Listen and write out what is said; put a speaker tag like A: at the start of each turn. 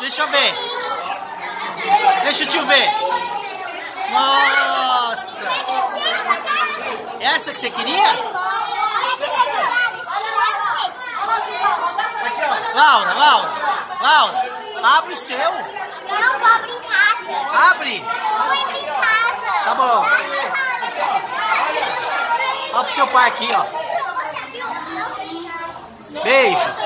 A: Deixa eu ver. Deixa o tio ver. Nossa. Essa que você queria? Laura, Laura, Laura, abre o seu.
B: Eu Não, vou abrir em casa.
A: Abre.
B: Vou abrir em casa.
A: Tá bom. Olha pro seu pai aqui, ó. Beijos.